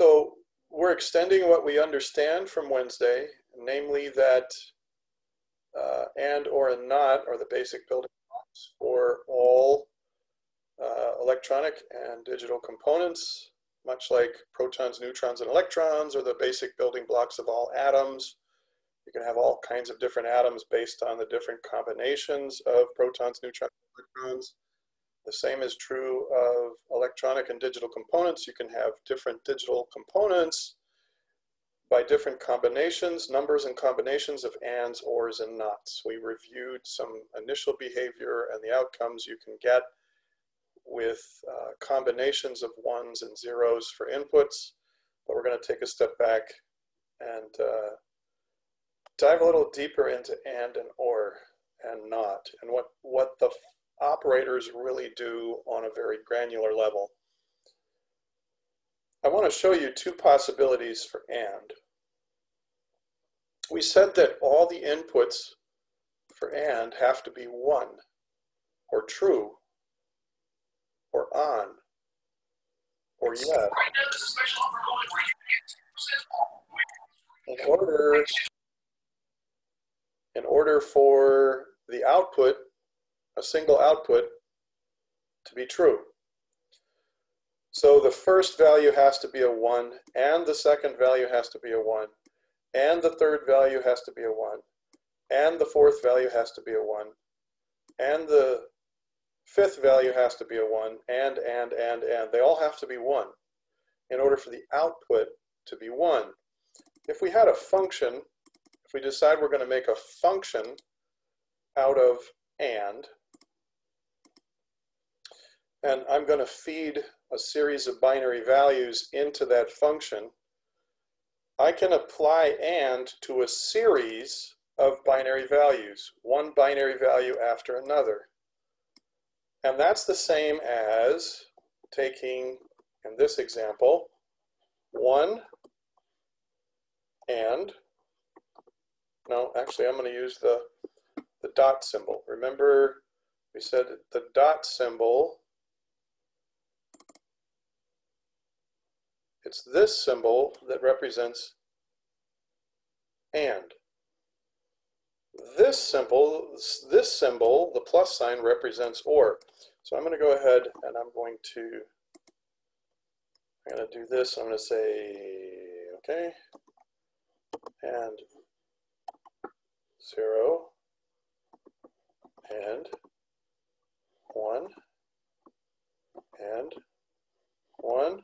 So we're extending what we understand from Wednesday, namely that uh, and or and not are the basic building blocks for all uh, electronic and digital components, much like protons, neutrons, and electrons are the basic building blocks of all atoms. You can have all kinds of different atoms based on the different combinations of protons, neutrons, and electrons. The same is true of electronic and digital components. You can have different digital components by different combinations, numbers and combinations of ands, ors, and nots. We reviewed some initial behavior and the outcomes you can get with uh, combinations of ones and zeros for inputs, but we're going to take a step back and uh, dive a little deeper into and and or and not and what, what the operators really do on a very granular level. I want to show you two possibilities for AND. We said that all the inputs for AND have to be 1 or true or on or yes. In order, in order for the output, a single output, to be true. So the first value has to be a 1, and the second value has to be a 1, and the third value has to be a 1, and the fourth value has to be a 1, and the fifth value has to be a 1, and, and, and, and. They all have to be 1 in order for the output to be 1. If we had a function, if we decide we're going to make a function out of and, and I'm going to feed a series of binary values into that function, I can apply AND to a series of binary values, one binary value after another. And that's the same as taking, in this example, 1 and, no, actually I'm going to use the, the dot symbol. Remember we said the dot symbol It's this symbol that represents and. This symbol, this symbol, the plus sign, represents or. So I'm going to go ahead and I'm going to, I'm going to do this. I'm going to say, okay, and zero, and one, and one,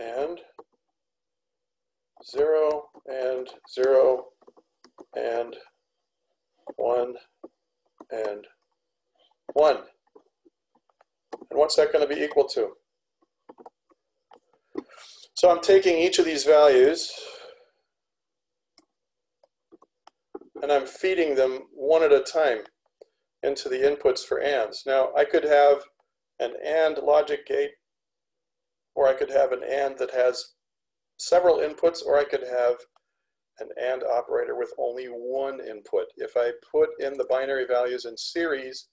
and 0 and 0 and 1 and 1. And what's that going to be equal to? So I'm taking each of these values and I'm feeding them one at a time into the inputs for ANDs. Now I could have an AND logic gate or I could have an AND that has several inputs, or I could have an AND operator with only one input. If I put in the binary values in series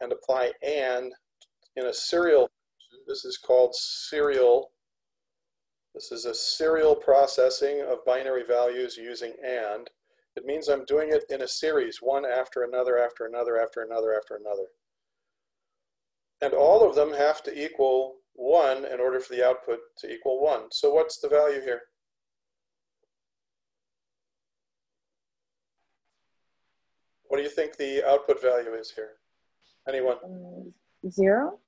and apply AND in a serial, this is called serial, this is a serial processing of binary values using AND. It means I'm doing it in a series, one after another, after another, after another, after another. And all of them have to equal 1 in order for the output to equal 1. So what's the value here? What do you think the output value is here? Anyone? Uh, zero?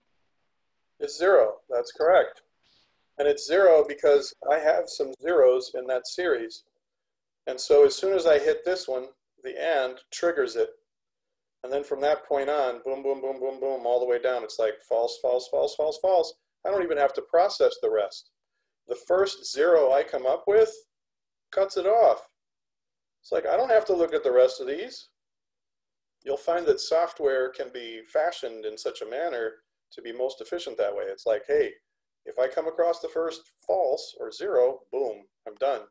It's zero, that's correct. And it's zero because I have some zeros in that series. And so as soon as I hit this one, the AND triggers it. And then from that point on, boom, boom, boom, boom, boom, all the way down, it's like false, false, false, false, false. I don't even have to process the rest. The first zero I come up with cuts it off. It's like, I don't have to look at the rest of these. You'll find that software can be fashioned in such a manner to be most efficient that way. It's like, hey, if I come across the first false or zero, boom, I'm done.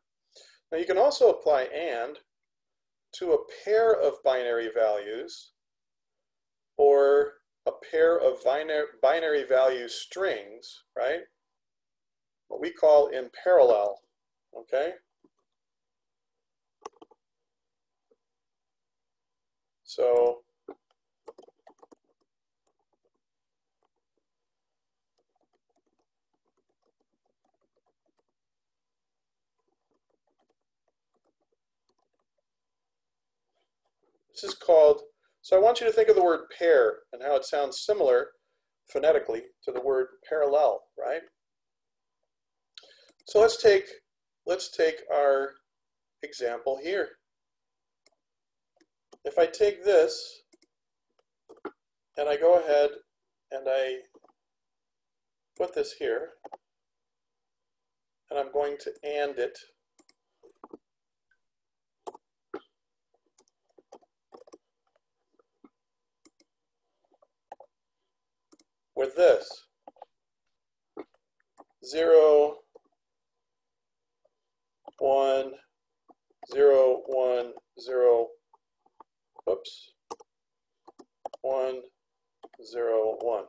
Now you can also apply AND to a pair of binary values or a pair of binary, value strings, right? what we call in parallel, okay? So This is called, so I want you to think of the word pair and how it sounds similar phonetically to the word parallel, right? So let's take, let's take our example here. If I take this and I go ahead and I put this here, and I'm going to AND it with this. 0, 1, 0, 1, 0, oops, 1, 0, 1.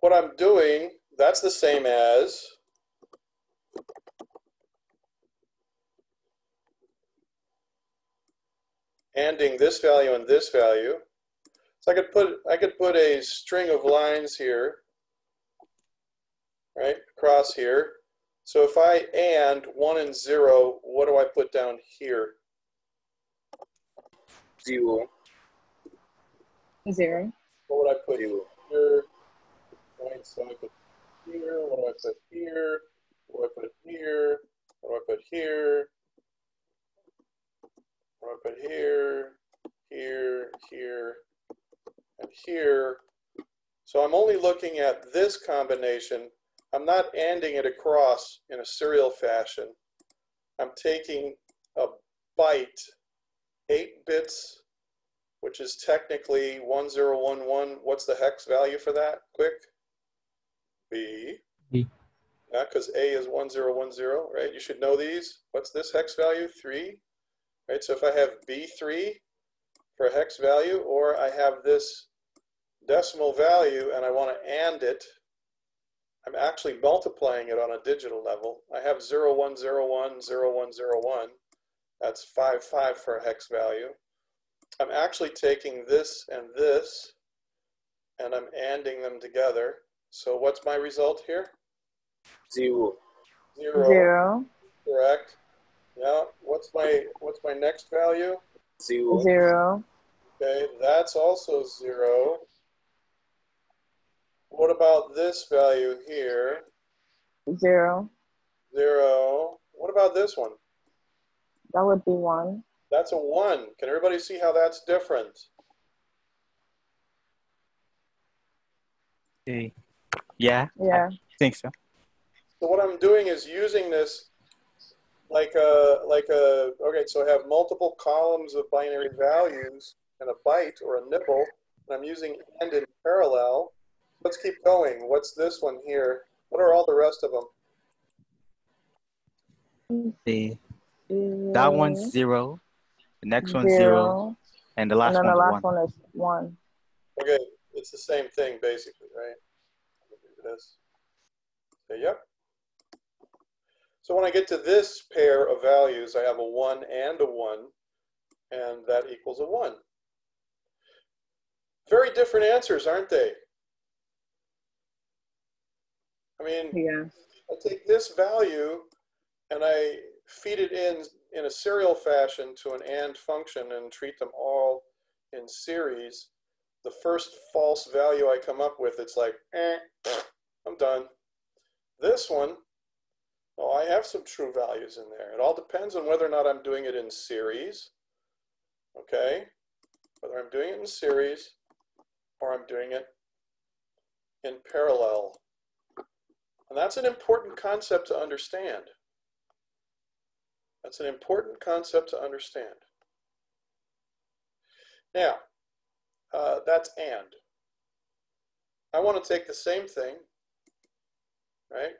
What I'm doing, that's the same as ANDing this value and this value. So I could put I could put a string of lines here, right, across here. So if I and one and zero, what do I put down here? Zero. Zero. What would I put Zero. here? Right, so I put here, what do I put here? What do I put here? What do I put here? What do I put here? Here, here, and here. So I'm only looking at this combination. I'm not anding it across in a serial fashion. I'm taking a byte, eight bits, which is technically 1011. What's the hex value for that? Quick. B. B. Yeah, because A is 1010, right? You should know these. What's this hex value? 3. Right, so if I have B3 for a hex value, or I have this decimal value and I want to AND it, I'm actually multiplying it on a digital level. I have 0101, 0101. That's 5, 5 for a hex value. I'm actually taking this and this, and I'm ANDing them together. So what's my result here? Zero. Zero. Zero. Correct. Yeah. What's my what's my next value? Zero. Zero. Okay, that's also zero. What about this value here? Zero. Zero. What about this one? That would be one. That's a one. Can everybody see how that's different? Okay. Yeah, Yeah. I think so. So what I'm doing is using this like a like a okay. So I have multiple columns of binary values and a byte or a nibble, and I'm using and in parallel. Let's keep going. What's this one here? What are all the rest of them? The mm-hmm. that one's zero, the next one's zero, zero. and the last and then the last one. one is one. Okay, it's the same thing basically, right? It is. Okay, yep. So when I get to this pair of values, I have a 1 and a 1, and that equals a 1. Very different answers, aren't they? I mean, Yeah. I take this value and I feed it in in a serial fashion to an AND function and treat them all in series. The first false value I come up with, it's like, eh, I'm done. This one, oh, I have some true values in there. It all depends on whether or not I'm doing it in series, okay? Whether I'm doing it in series or I'm doing it in parallel. And that's an important concept to understand. That's an important concept to understand. Now, uh, that's and. I want to take the same thing, right?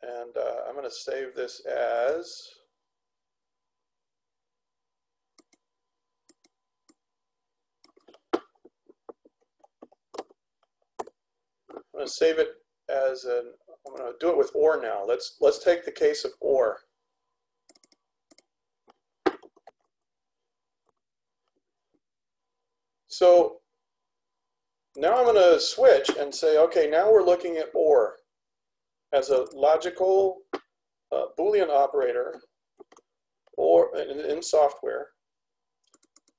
And uh, I'm going to save this as I'm going to save it as an, I'm going to do it with or now. Let's, let's take the case of or. So now I'm going to switch and say, okay, now we're looking at OR as a logical uh, Boolean operator or in, in software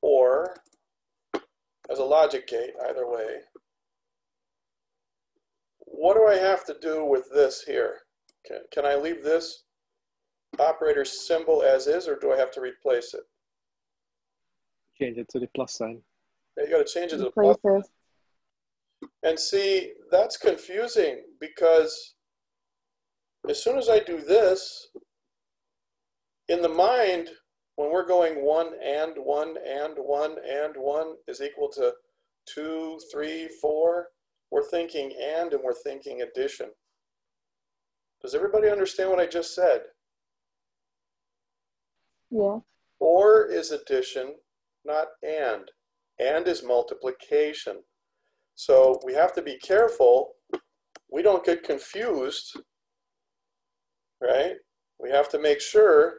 or as a logic gate, either way. What do I have to do with this here? Can, can I leave this operator symbol as is, or do I have to replace it? Change it to the plus sign. You got to change it to the plus. Places. And see, that's confusing because as soon as I do this, in the mind, when we're going one and one and one and one is equal to two, three, four, we're thinking and and we're thinking addition. Does everybody understand what I just said? Yeah. Or is addition, not and. And is multiplication. So we have to be careful we don't get confused, right? We have to make sure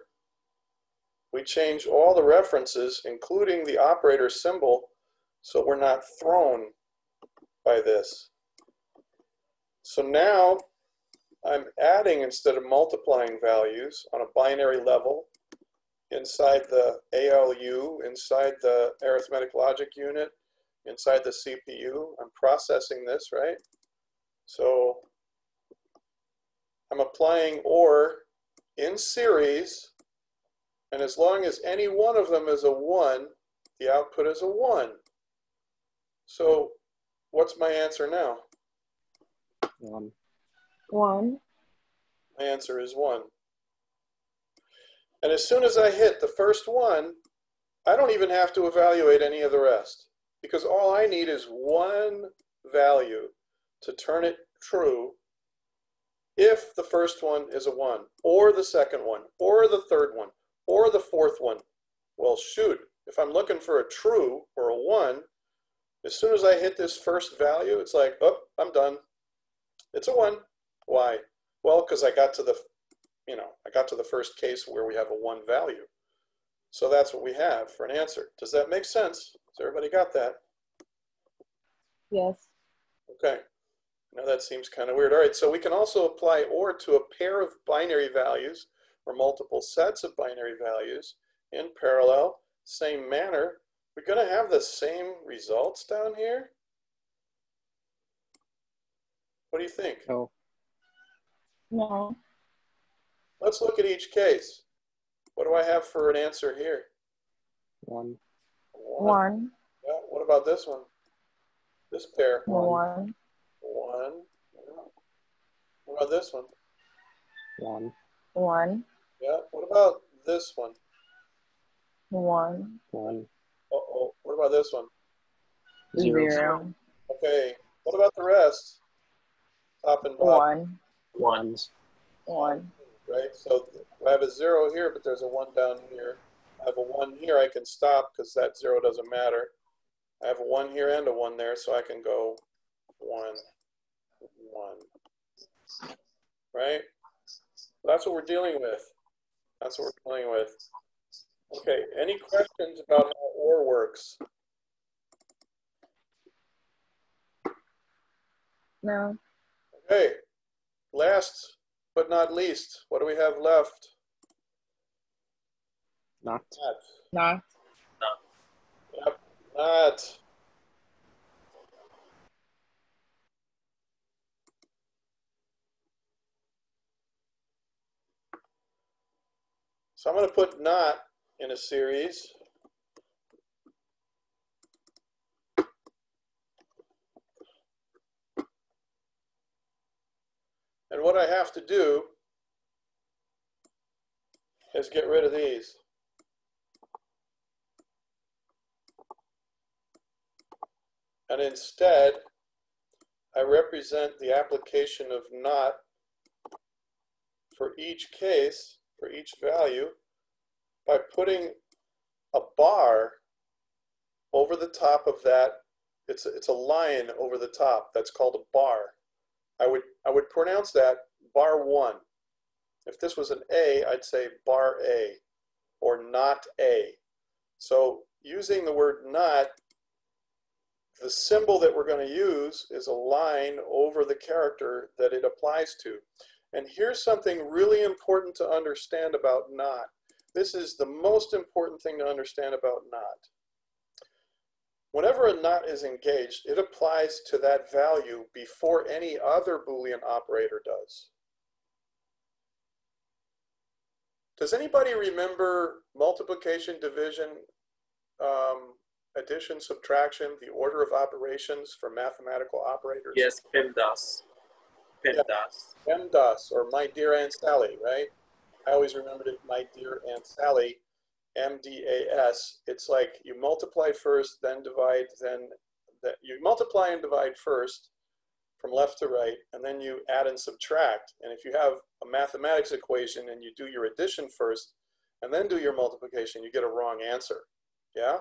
we change all the references, including the operator symbol, so we're not thrown by this. So now I'm adding instead of multiplying values on a binary level inside the ALU, inside the arithmetic logic unit, inside the CPU. I'm processing this, right? So I'm applying OR in series, and as long as any one of them is a 1, the output is a 1. So what's my answer now? One. One. My answer is 1. And as soon as I hit the first one, I don't even have to evaluate any of the rest because all I need is one value to turn it true if the first one is a 1, or the second one, or the third one, or the fourth one. Well, shoot, if I'm looking for a true or a 1, as soon as I hit this first value, it's like, oh, I'm done. It's a 1. Why? Well, because I got to the, you know, I got to the first case where we have a 1 value. So that's what we have for an answer. Does that make sense? Has everybody got that? Yes. Okay. Now that seems kind of weird. All right, so we can also apply OR to a pair of binary values or multiple sets of binary values in parallel, same manner. We're going to have the same results down here. What do you think? No. No. Let's look at each case. What do I have for an answer here? One. One. Yeah, what about this one? This pair? One. One. Yeah. What about this one? One. One. Yeah. What about this one? One. One. Uh-oh. What about this one? Zero. Zero. Okay. What about the rest? Top and bottom. One. Ones. One. Right? So I have a zero here, but there's a one down here. I have a one here, I can stop because that zero doesn't matter. I have a one here and a one there, so I can go one, one. Right? That's what we're dealing with. That's what we're dealing with. Okay, any questions about how OR works? No. Okay, last but not least, what do we have left? Not. Not. Not. Yep, not. So I'm going to put not in a series. And what I have to do is get rid of these. And instead, I represent the application of not for each case, for each value, by putting a bar over the top of that. It's a, it's a line over the top that's called a bar. I would, I would pronounce that bar one. If this was an A, I'd say bar A or not A. So using the word not, the symbol that we're going to use is a line over the character that it applies to. And here's something really important to understand about not. This is the most important thing to understand about not. Whenever a not is engaged, it applies to that value before any other Boolean operator does. Does anybody remember multiplication, division, um, addition, subtraction, the order of operations for mathematical operators? Yes, PEMDAS. PEMDAS. PEMDAS, or My Dear Aunt Sally, right? I always remembered it, My Dear Aunt Sally, MDAS. It's like you multiply first, then divide, then that you multiply and divide first from left to right, and then you add and subtract. And if you have a mathematics equation and you do your addition first, and then do your multiplication, you get a wrong answer. Yeah?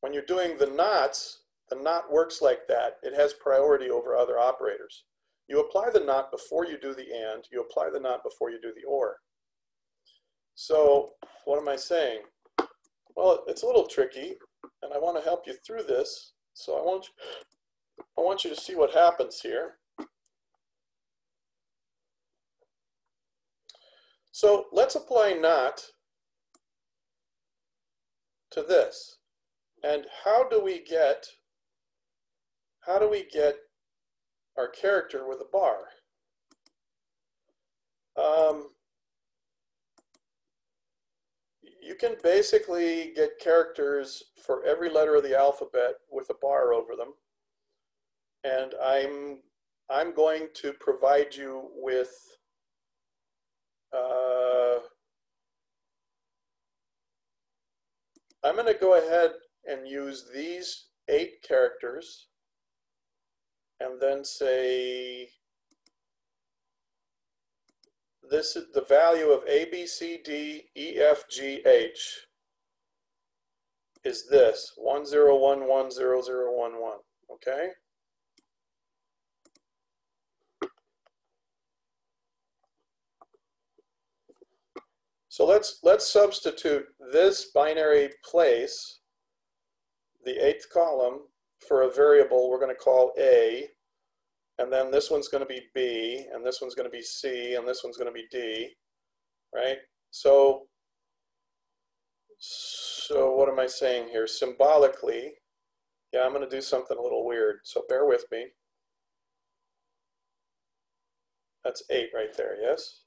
When you're doing the nots, the not works like that. It has priority over other operators. You apply the not before you do the and, you apply the not before you do the or. So what am I saying? Well, it's a little tricky, and I want to help you through this. So I want you, I want you to see what happens here. So let's apply not to this. And how do we get, how do we get our character with a bar? Um, you can basically get characters for every letter of the alphabet with a bar over them. And I'm, I'm going to provide you with uh, I'm going to go ahead and use these eight characters and then say this is the value of A, B, C, D, E, F, G, H is this 10110011, okay? So let's, let's substitute this binary place, the eighth column, for a variable we're going to call A, and then this one's going to be B, and this one's going to be C, and this one's going to be D, right? So, so what am I saying here? Symbolically, yeah, I'm going to do something a little weird, so bear with me. That's eight right there, yes?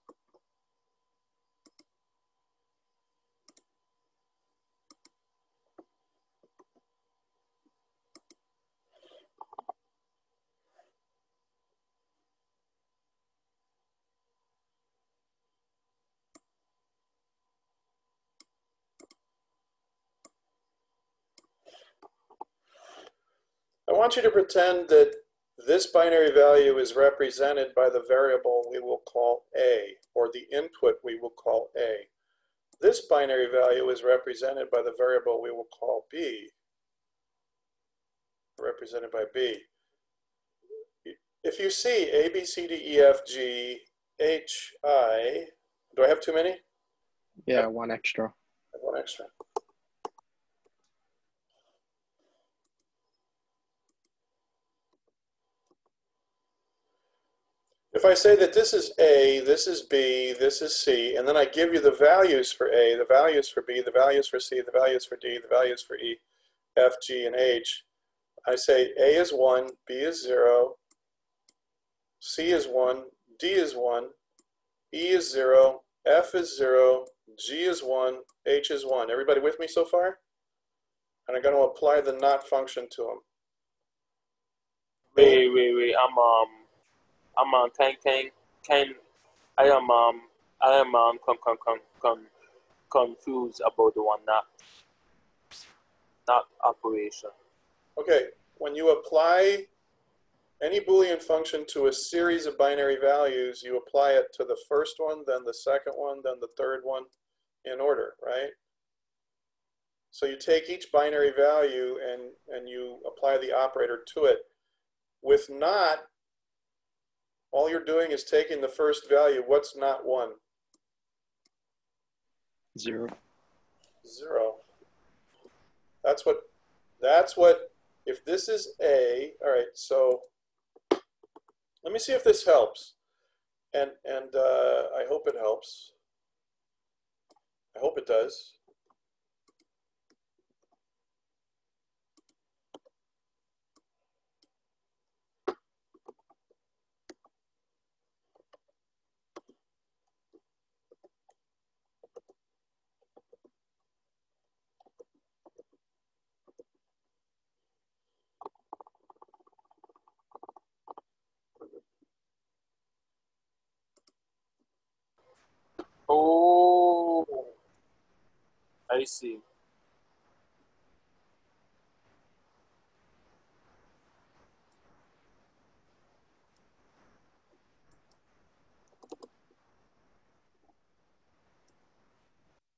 I want you to pretend that this binary value is represented by the variable we will call A, or the input we will call A. This binary value is represented by the variable we will call B, represented by B. If you see A, B, C, D, E, F, G, H, I, do I have too many? Yeah, one extra. One extra. If I say that this is A, this is B, this is C, and then I give you the values for A, the values for B, the values for C, the values for D, the values for E, F, G, and H, I say A is 1, B is 0, C is 1, D is 1, E is 0, F is 0, G is 1, H is 1. Everybody with me so far? And I'm going to apply the not function to them. Wait, wait, wait. I'm um, I'm um, can can can I am um, I am um, con, con, con, con, confused about the one not not operation. Okay, when you apply any Boolean function to a series of binary values, you apply it to the first one, then the second one, then the third one in order, right? So you take each binary value and, and you apply the operator to it. With not, all you're doing is taking the first value. What's not one? Zero. Zero. That's what, that's what, if this is A, all right, so let me see if this helps. And, and uh, I hope it helps. I hope it does. Oh, I see.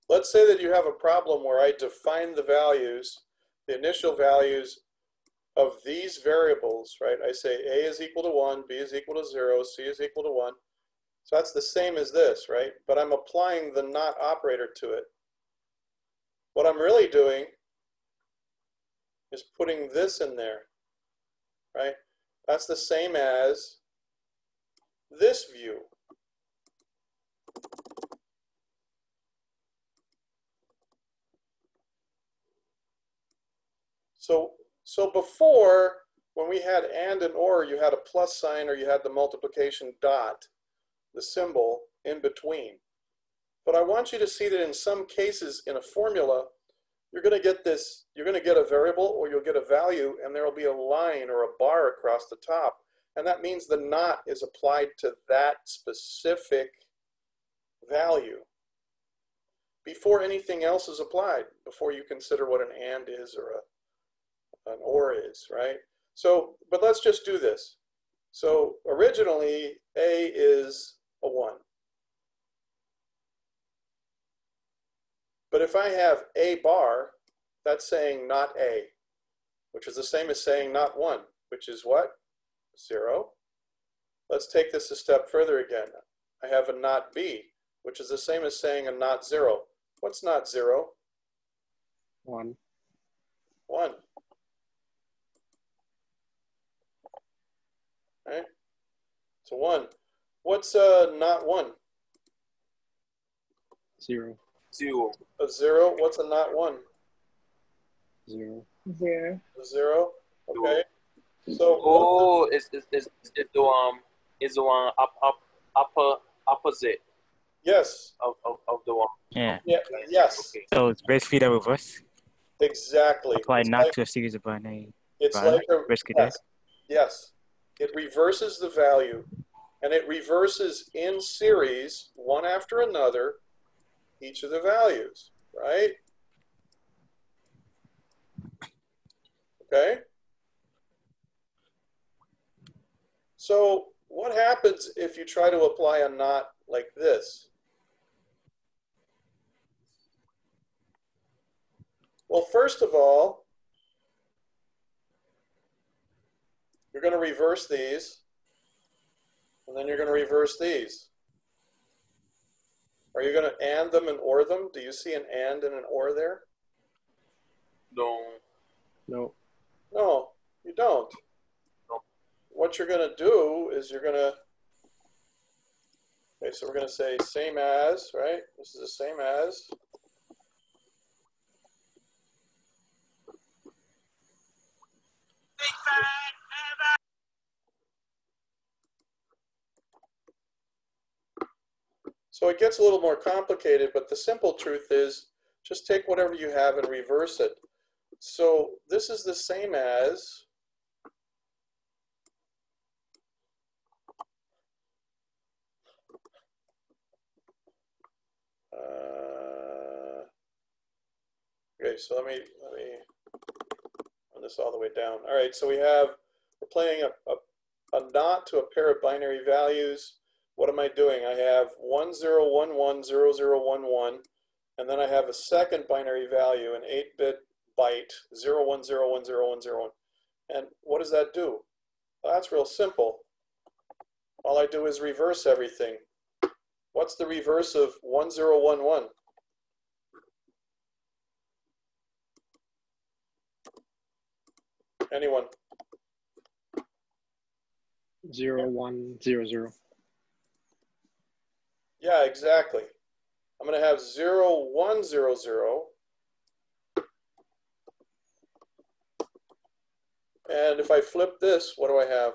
Let's say that you have a problem where I define the values, the initial values of these variables, right? I say A is equal to one, B is equal to zero, C is equal to one. So that's the same as this, right? But I'm applying the not operator to it. What I'm really doing is putting this in there, right? That's the same as this view. So, so before, when we had and and or, you had a plus sign or you had the multiplication dot, the symbol in between. But I want you to see that in some cases in a formula, you're going to get this, you're going to get a variable or you'll get a value and there will be a line or a bar across the top. And that means the not is applied to that specific value before anything else is applied, before you consider what an and is or a, an or is, right? So, but let's just do this. So originally, A is a 1. But if I have A bar, that's saying not A, which is the same as saying not 1, which is what? 0. Let's take this a step further again. I have a not B, which is the same as saying a not 0. What's not 0? One. 1. Right? So 1. What's uh, not 1? Zero. Zero. A 0. What's a not 1? Zero. Zero. A 0. Okay. So Oh, is it's it's, it's the um is the one up up upper opposite yes. of, of, of the one. Yeah. Yeah, yes. Okay. So it's basically the reverse. Exactly. Apply It's not like, to a series of binary. it's right? like a, Basically yes, yes. It reverses the value and it reverses in series, one after another, each of the values, right? Okay? So what happens if you try to apply a not like this? Well, first of all, you're going to reverse these, and then you're going to reverse these. Are you going to and them and or them? Do you see an and and an or there? No. No. No, you don't. No. What you're going to do is you're going to, okay, so we're going to say same as, right? This is the same as. So it gets a little more complicated, but the simple truth is just take whatever you have and reverse it. So this is the same as uh, okay, so let me let me run this all the way down. All right, so we have we're playing a, a, a not to a pair of binary values. What am I doing? I have one zero one one zero zero one one, and then I have a second binary value, an 8-bit byte, 01010101. And what does that do? Well, that's real simple. all I do is reverse everything. What's the reverse of 1011? Anyone? Zero, one, zero, zero. Yeah, exactly. I'm going to have 0, 1, 0, 0. And if I flip this, what do I have?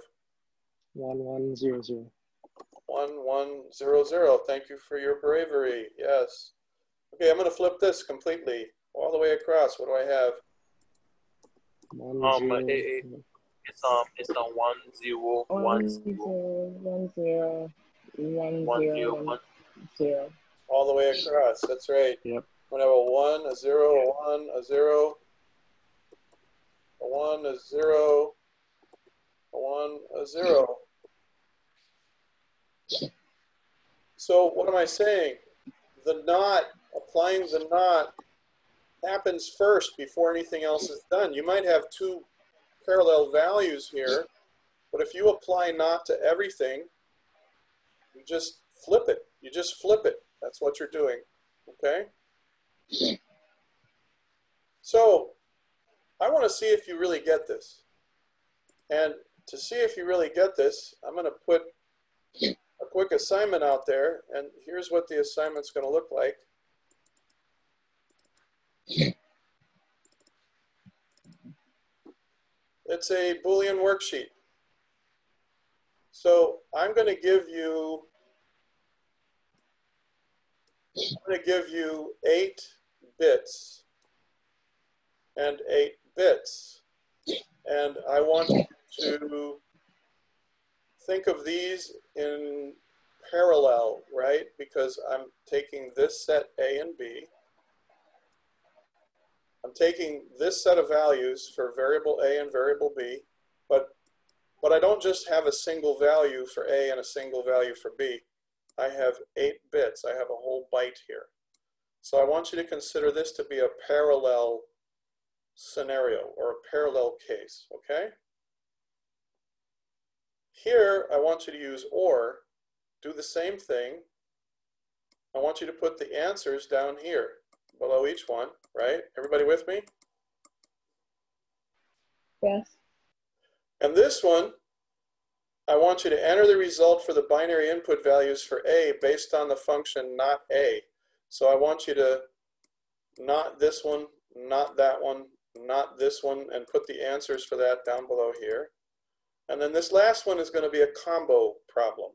One, one, zero, zero. 1, 1, 0, 0. Thank you for your bravery. Yes. Okay, I'm going to flip this completely, all the way across. What do I have? One, Um, zero, it- it- It's um, it's a one zero One one zero, zero one zero, one one zero, zero one one. zero. All the way across. That's right. Yep. I'm to have a 1, a 0, a 1, a 0, a 1, a 0, a 1, a 0. So what am I saying? The not, applying the not happens first before anything else is done. You might have two parallel values here, but if you apply not to everything, you just flip it. You just flip it. That's what you're doing, okay? So I want to see if you really get this. And to see if you really get this, I'm going to put a quick assignment out there, and here's what the assignment's going to look like. It's a Boolean worksheet. So I'm going to give you, I'm going to give you eight bits and eight bits. And I want you to think of these in parallel, right? Because I'm taking this set A and B. I'm taking this set of values for variable A and variable B, but, but I don't just have a single value for A and a single value for B. I have eight bits. I have a whole byte here. So I want you to consider this to be a parallel scenario or a parallel case, okay? Here, I want you to use OR, do the same thing. I want you to put the answers down here below each one, right? Everybody with me? Yes. And this one, I want you to enter the result for the binary input values for A based on the function not A. So I want you to not this one, not that one, not this one, and put the answers for that down below here. And then this last one is going to be a combo problem.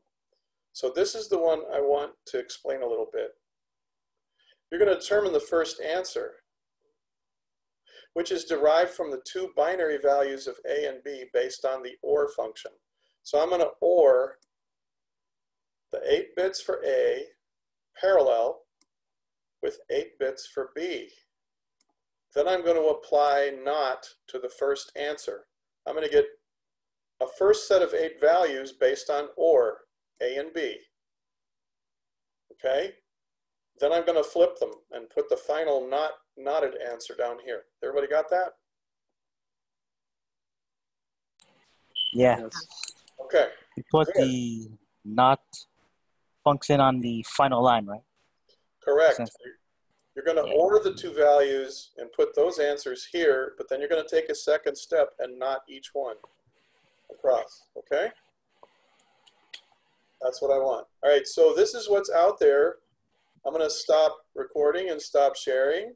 So this is the one I want to explain a little bit. You're going to determine the first answer, which is derived from the two binary values of A and B based on the OR function. So I'm going to OR the 8 bits for A parallel with 8 bits for B. Then I'm going to apply not to the first answer. I'm going to get a first set of 8 values based on OR, A and B. Okay? Then I'm going to flip them and put the final not knotted answer down here. Everybody got that? Yeah. Yes. Okay. You put Good. the not function on the final line, right? Correct. You're going to Yeah. order the two values and put those answers here, but then you're going to take a second step and not each one across, okay? That's what I want. All right, so this is what's out there. I'm going to stop recording and stop sharing.